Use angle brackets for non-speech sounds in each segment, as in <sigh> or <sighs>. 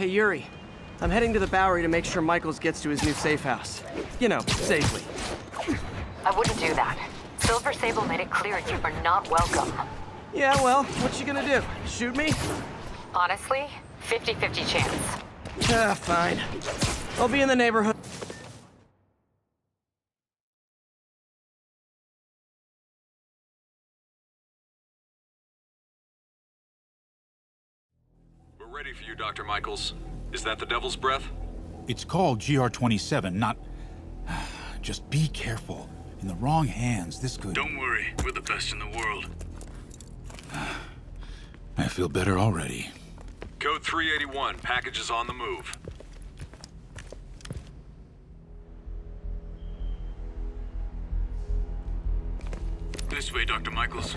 Hey, Yuri. I'm heading to the Bowery to make sure Michaels gets to his new safe house. You know, safely. I wouldn't do that. Silver Sable made it clear you are not welcome. Yeah, well, what you gonna do? Shoot me? Honestly, 50-50 chance. Ah, fine. I'll be in the neighborhood. We're ready for you, Dr. Michaels. Is that the Devil's Breath? It's called GR-27, not... <sighs> Just be careful. In the wrong hands, this could... Don't worry, we're the best in the world. <sighs> I feel better already. Code 381, packages on the move. This way, Dr. Michaels.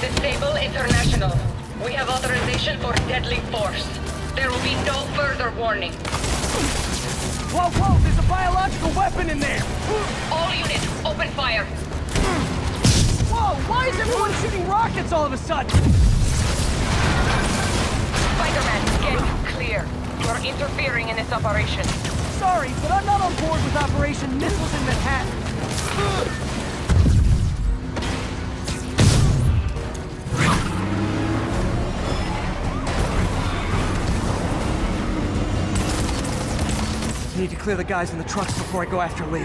Is Sable International. We have authorization for deadly force. There will be no further warning. Whoa, whoa, there's a biological weapon in there! All units, open fire. Whoa, why is everyone shooting rockets all of a sudden? Spider-Man, get clear. You're interfering in this operation. Sorry, but I'm not on board with Operation Missiles in Manhattan. Need to clear the guys in the trucks before I go after Li.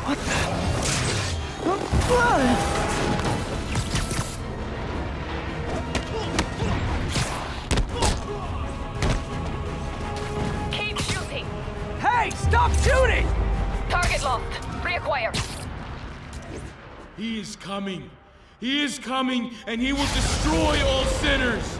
What the? Keep shooting. Hey, stop shooting! Target lost. Reacquire. He is coming. He is coming, and he will destroy all sinners.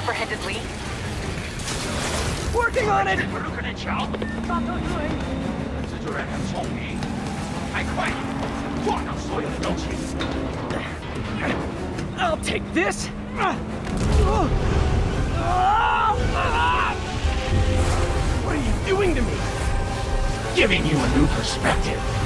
apprehended Li? Working on it! I'll take this! What are you doing to me? Giving you a new perspective.